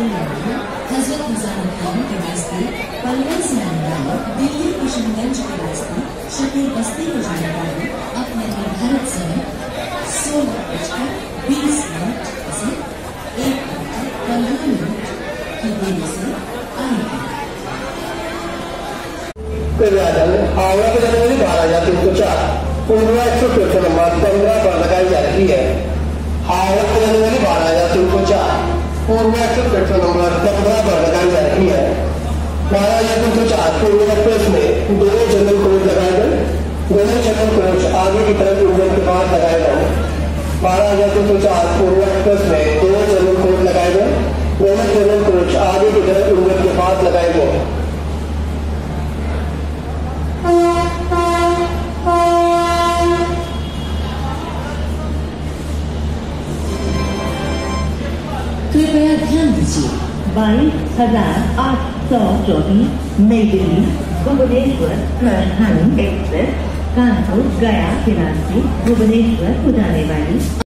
हज़रत निजामुद्दीन के रास्ते पलवल से वाले दिल्ली किशनगंज के रास्ते शकीर बस्ती को जाने वाले अपने निर्धारित समय सोलह बजकर बीस मिनट से एक घंटा पंद्रह मिनट की देरी से आएगी Kegiatan awal kita ini bahaya jatuh kecak. Umrah itu terkenal पंद्रह पर लगाई जा रही है आवक करने वाली bahaya jatuh kecak. Itu terkenal पंद्रह लगाए गए। दोनों की तरफ़ इंजन के पास लगाए गए। बारह जatuh kecak पूर्व एक्सप्रेस में। दोनों जनरल कोच लगाए गए। दोनों आगे की तरफ़ इंजन के पास लगाए गए। कृपया ध्यान दीजिए। बाईस हज़ार आठ सौ चौबीस नई दिल्ली, भुवनेश्वर, राजधानी एक्सप्रेस, कानपुर, गया रास्ते भुवनेश्वर को जाने वाली।